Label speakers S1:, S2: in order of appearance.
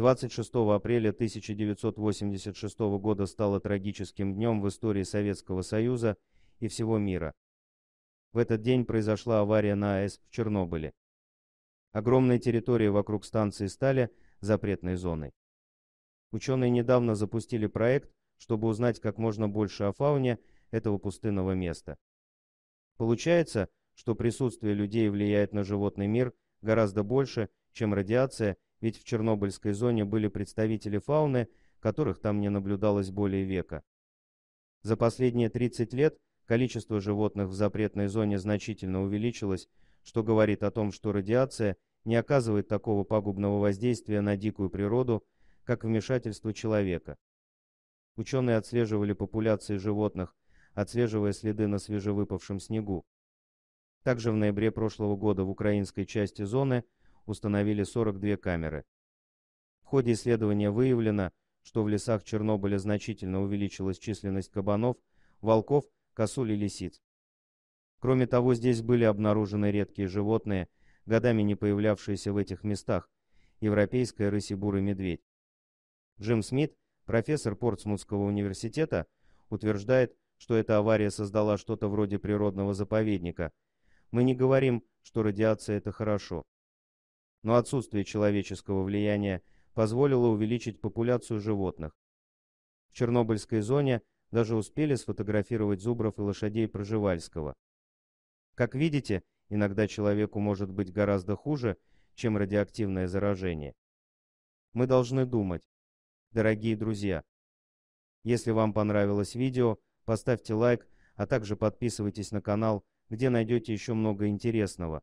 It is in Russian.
S1: 26 апреля 1986 года стало трагическим днем в истории Советского Союза и всего мира. В этот день произошла авария на АЭС в Чернобыле. Огромная территория вокруг станции стали запретной зоной. Ученые недавно запустили проект, чтобы узнать как можно больше о фауне этого пустынного места. Получается, что присутствие людей влияет на животный мир гораздо больше, чем радиация, ведь в Чернобыльской зоне были представители фауны, которых там не наблюдалось более века. За последние 30 лет количество животных в запретной зоне значительно увеличилось, что говорит о том, что радиация не оказывает такого пагубного воздействия на дикую природу, как вмешательство человека. Ученые отслеживали популяции животных, отслеживая следы на свежевыпавшем снегу. Также в ноябре прошлого года в украинской части зоны установили 42 камеры. В ходе исследования выявлено, что в лесах Чернобыля значительно увеличилась численность кабанов, волков, косуль и лисиц. Кроме того, здесь были обнаружены редкие животные, годами не появлявшиеся в этих местах, европейская рысь и бурый медведь. Джим Смит, профессор Портсмутского университета, утверждает, что эта авария создала что-то вроде природного заповедника. Мы не говорим, что радиация это хорошо. Но отсутствие человеческого влияния позволило увеличить популяцию животных. В Чернобыльской зоне даже успели сфотографировать зубров и лошадей Проживальского. Как видите, иногда человеку может быть гораздо хуже, чем радиоактивное заражение. Мы должны думать, дорогие друзья. Если вам понравилось видео, поставьте лайк, а также подписывайтесь на канал, где найдете еще много интересного.